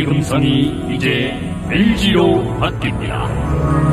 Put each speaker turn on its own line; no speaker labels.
금산이 이제 LG로 바뀝니다.